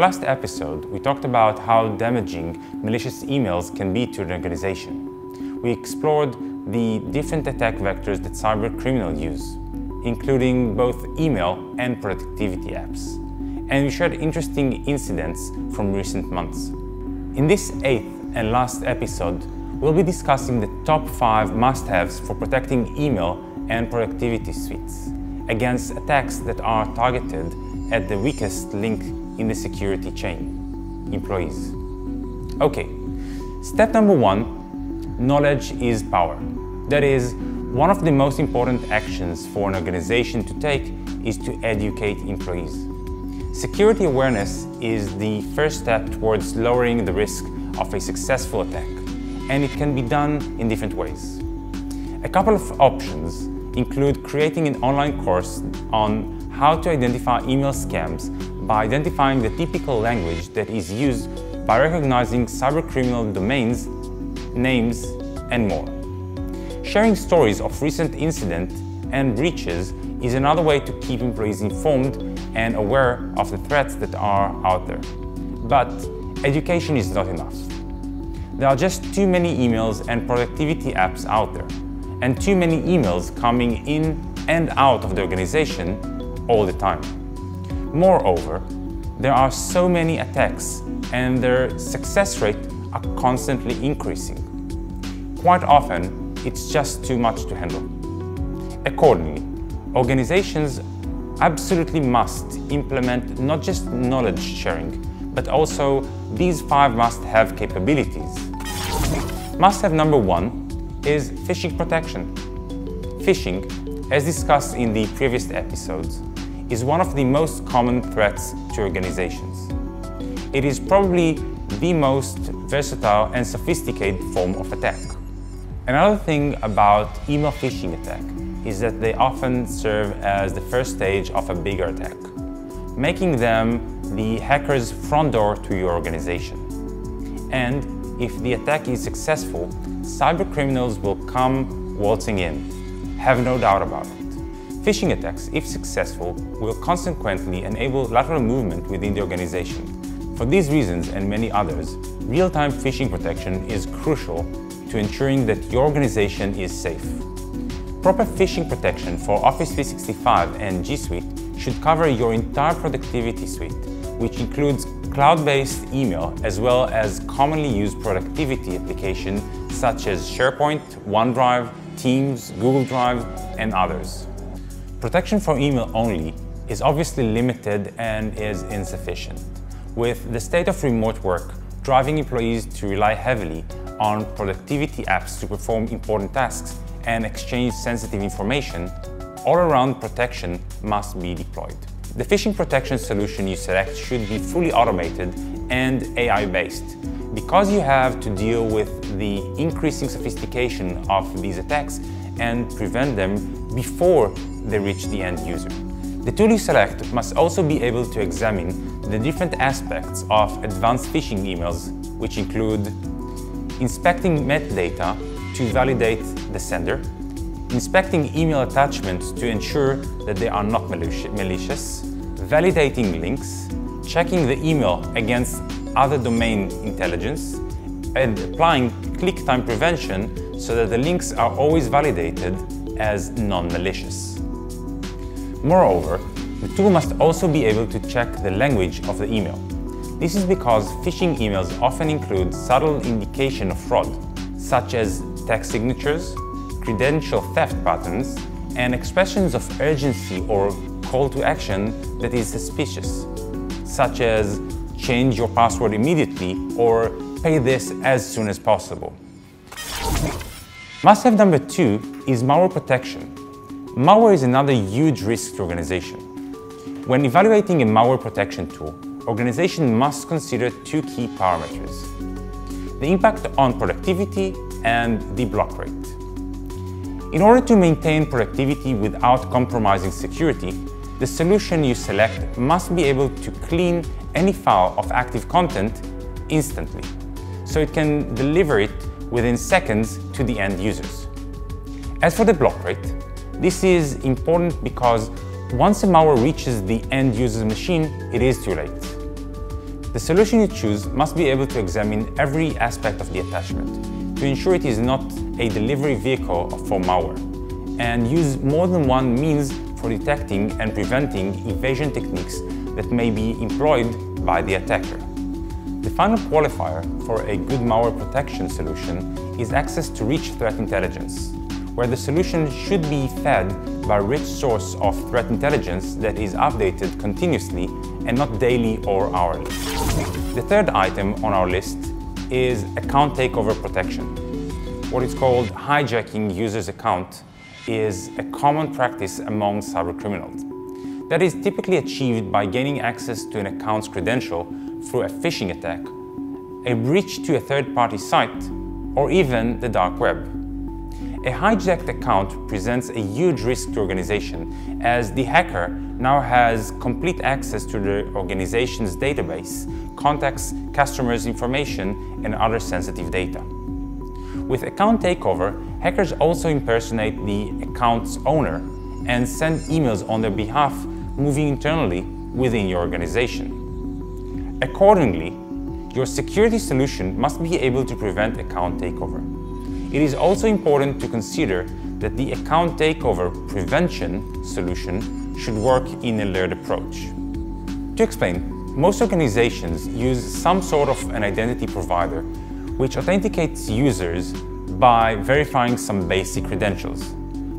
our last episode, we talked about how damaging malicious emails can be to an organization. We explored the different attack vectors that cyber criminals use, including both email and productivity apps. And we shared interesting incidents from recent months. In this eighth and last episode, we'll be discussing the top five must-haves for protecting email and productivity suites against attacks that are targeted at the weakest link in the security chain, employees. Okay, step number one, knowledge is power. That is, one of the most important actions for an organization to take is to educate employees. Security awareness is the first step towards lowering the risk of a successful attack, and it can be done in different ways. A couple of options include creating an online course on how to identify email scams by identifying the typical language that is used by recognizing cybercriminal domains, names, and more. Sharing stories of recent incidents and breaches is another way to keep employees informed and aware of the threats that are out there. But education is not enough. There are just too many emails and productivity apps out there, and too many emails coming in and out of the organization all the time. Moreover, there are so many attacks and their success rate are constantly increasing. Quite often, it's just too much to handle. Accordingly, organizations absolutely must implement not just knowledge sharing, but also these five must-have capabilities. Must-have number one is phishing protection. Phishing, as discussed in the previous episodes, is one of the most common threats to organizations. It is probably the most versatile and sophisticated form of attack. Another thing about email phishing attack is that they often serve as the first stage of a bigger attack, making them the hacker's front door to your organization. And if the attack is successful, cyber criminals will come waltzing in. Have no doubt about it. Phishing attacks, if successful, will consequently enable lateral movement within the organization. For these reasons and many others, real-time phishing protection is crucial to ensuring that your organization is safe. Proper phishing protection for Office 365 and G Suite should cover your entire productivity suite, which includes cloud-based email as well as commonly used productivity applications such as SharePoint, OneDrive, Teams, Google Drive, and others. Protection for email only is obviously limited and is insufficient. With the state of remote work driving employees to rely heavily on productivity apps to perform important tasks and exchange sensitive information, all-around protection must be deployed. The phishing protection solution you select should be fully automated and AI-based. Because you have to deal with the increasing sophistication of these attacks and prevent them before they reach the end user. The tool you select must also be able to examine the different aspects of advanced phishing emails, which include inspecting metadata to validate the sender, inspecting email attachments to ensure that they are not malicious, validating links, checking the email against other domain intelligence, and applying click time prevention so that the links are always validated as non-malicious. Moreover, the tool must also be able to check the language of the email. This is because phishing emails often include subtle indication of fraud, such as text signatures, credential theft patterns, and expressions of urgency or call to action that is suspicious, such as change your password immediately or pay this as soon as possible. Must-have number two is malware protection. Malware is another huge risk to organization. When evaluating a malware protection tool, organization must consider two key parameters. The impact on productivity and the block rate. In order to maintain productivity without compromising security, the solution you select must be able to clean any file of active content instantly, so it can deliver it within seconds to the end users. As for the block rate, this is important because once a malware reaches the end user's machine, it is too late. The solution you choose must be able to examine every aspect of the attachment to ensure it is not a delivery vehicle for malware and use more than one means for detecting and preventing evasion techniques that may be employed by the attacker. Final qualifier for a good malware protection solution is access to rich threat intelligence, where the solution should be fed by a rich source of threat intelligence that is updated continuously and not daily or hourly. The third item on our list is account takeover protection. What is called hijacking users' account is a common practice among cybercriminals. That is typically achieved by gaining access to an account's credential through a phishing attack, a breach to a third-party site, or even the dark web. A hijacked account presents a huge risk to organization as the hacker now has complete access to the organization's database, contacts, customers' information, and other sensitive data. With account takeover, hackers also impersonate the account's owner and send emails on their behalf moving internally within your organization. Accordingly, your security solution must be able to prevent account takeover. It is also important to consider that the account takeover prevention solution should work in a layered approach. To explain, most organizations use some sort of an identity provider which authenticates users by verifying some basic credentials.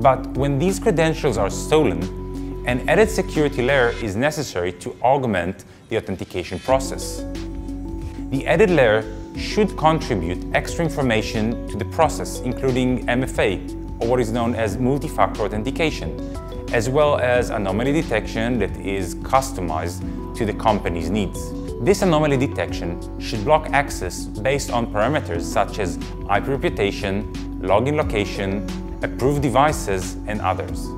But when these credentials are stolen, an added security layer is necessary to augment the authentication process. The added layer should contribute extra information to the process, including MFA, or what is known as multi-factor authentication, as well as anomaly detection that is customized to the company's needs. This anomaly detection should block access based on parameters such as IP reputation, login location, approved devices, and others.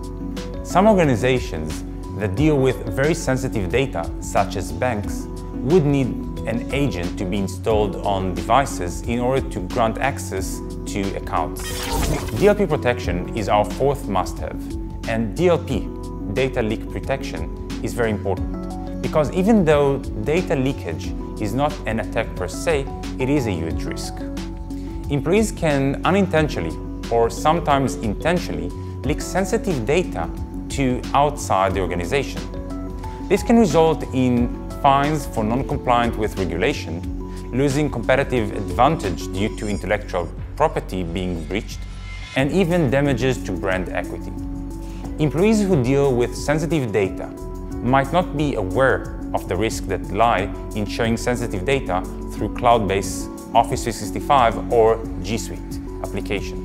Some organizations that deal with very sensitive data, such as banks, would need an agent to be installed on devices in order to grant access to accounts. DLP protection is our fourth must-have, and DLP, data leak protection, is very important because even though data leakage is not an attack per se, it is a huge risk. Employees can unintentionally or sometimes intentionally leak sensitive data to outside the organization. This can result in fines for non-compliant with regulation, losing competitive advantage due to intellectual property being breached, and even damages to brand equity. Employees who deal with sensitive data might not be aware of the risks that lie in sharing sensitive data through cloud-based Office 365 or G Suite application.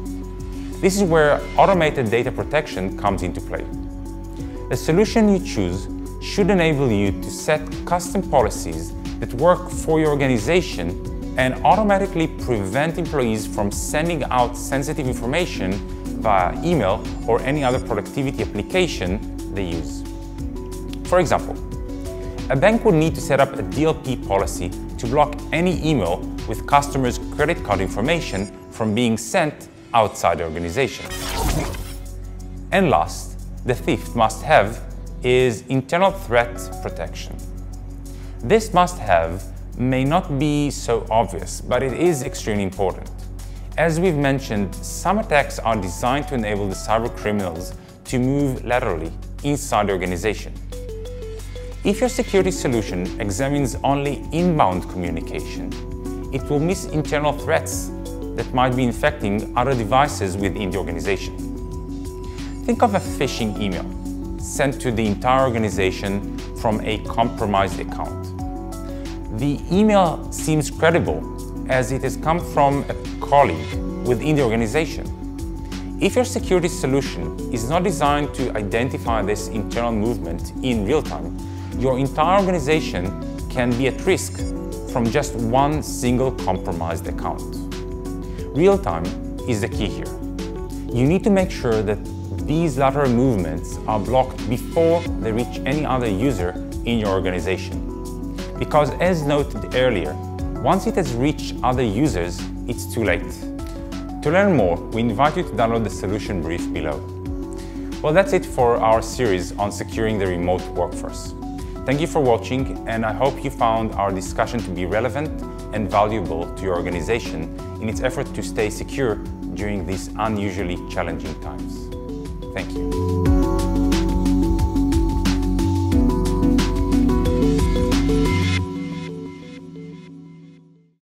This is where automated data protection comes into play. The solution you choose should enable you to set custom policies that work for your organization and automatically prevent employees from sending out sensitive information via email or any other productivity application they use. For example, a bank would need to set up a DLP policy to block any email with customers' credit card information from being sent outside the organization. And last, the must have is internal threat protection. This must-have may not be so obvious, but it is extremely important. As we've mentioned, some attacks are designed to enable the cyber criminals to move laterally inside the organization. If your security solution examines only inbound communication, it will miss internal threats that might be infecting other devices within the organization. Think of a phishing email sent to the entire organization from a compromised account. The email seems credible as it has come from a colleague within the organization. If your security solution is not designed to identify this internal movement in real time, your entire organization can be at risk from just one single compromised account. Real time is the key here. You need to make sure that these lateral movements are blocked before they reach any other user in your organization. Because as noted earlier, once it has reached other users, it's too late. To learn more, we invite you to download the solution brief below. Well, that's it for our series on securing the remote workforce. Thank you for watching, and I hope you found our discussion to be relevant and valuable to your organization in its effort to stay secure during these unusually challenging times. Thank you.